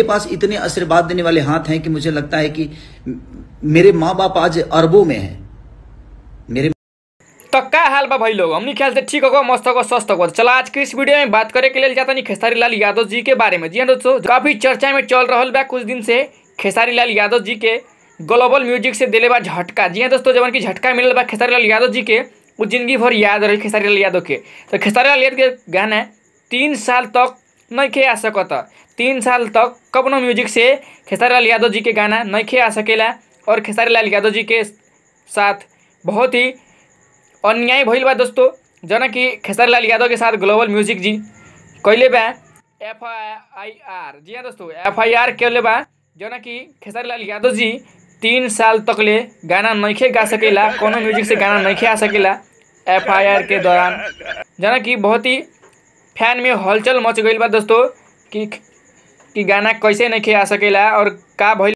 मेरे पास इतने आशीर्वाद देने वाले हाथ हैं कि मुझे लगता है कि मेरे माँ बाप आज अरबों में हैं। मेरे तो का हाल बा भाई लोग? हमनी ख्याल से ठीक होगा, मस्त होगा, स्वस्थ होगा। चला आज के इस वीडियो में बात करे के लिए जाता नहीं खेसारी लाल यादव जी के बारे में। जी हाँ दोस्तों, काफ़ी चर्चा में चल रहा बा कुछ दिन से खेसारी लाल यादव जी के ग्लोबल म्यूज़िक से दिले बा झटका। जी हाँ दोस्तों जवन की झटका मिलल बा खेसारी लाल यादव जी के वो ज़िंदगी भर याद रही खेसारी लाल यादव के। तो खेसारी लाल यादव के गाना तीन साल तक नहीं खे आ सकता। तीन साल तक कबनो म्यूज़िक से खेसारी यादव जी के गाना नहीं आ सकेला और खेसारी लाल यादव जी के साथ बहुत ही अन्याय भइल बा दोस्तों। जना कि खेसारी लाल यादव के साथ ग्लोबल म्यूज़िक जी कैले बा एफ़ आई आर। जी हाँ दोस्तों, एफ़ आई आर कैले बा। जना कि खेसारी लाल यादव जी तीन साल तक ले गाना नइखे गा सकेला, कोनो म्यूज़िक से गाना नइखे आ सकेला एफ़ आई आर के दौरान। जना कि बहुत ही फ़ैन में हलचल मच गई बा दोस्तों कि कि गाना कैसे नहीं आ सकेला और का भइल